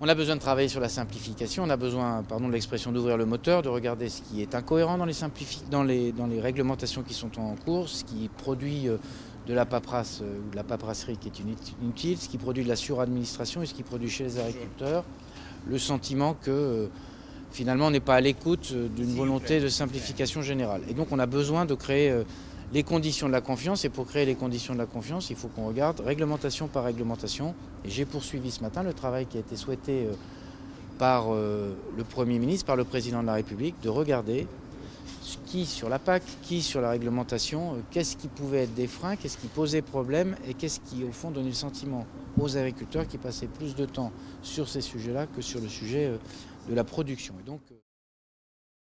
On a besoin de travailler sur la simplification, on a besoin, pardon de l'expression, d'ouvrir le moteur, de regarder ce qui est incohérent dans les, dans les, dans les réglementations qui sont en cours, ce qui produit euh, de la paperasse euh, ou de la paperasserie qui est inutile, ce qui produit de la suradministration et ce qui produit chez les agriculteurs. Le sentiment que euh, finalement on n'est pas à l'écoute d'une volonté de simplification générale. Et donc on a besoin de créer les conditions de la confiance. Et pour créer les conditions de la confiance, il faut qu'on regarde réglementation par réglementation. Et j'ai poursuivi ce matin le travail qui a été souhaité euh, par euh, le Premier ministre, par le Président de la République, de regarder qui sur la PAC, qui sur la réglementation, euh, qu'est-ce qui pouvait être des freins, qu'est-ce qui posait problème et qu'est-ce qui au fond donnait le sentiment aux agriculteurs qui passaient plus de temps sur ces sujets-là que sur le sujet de la production. Et donc,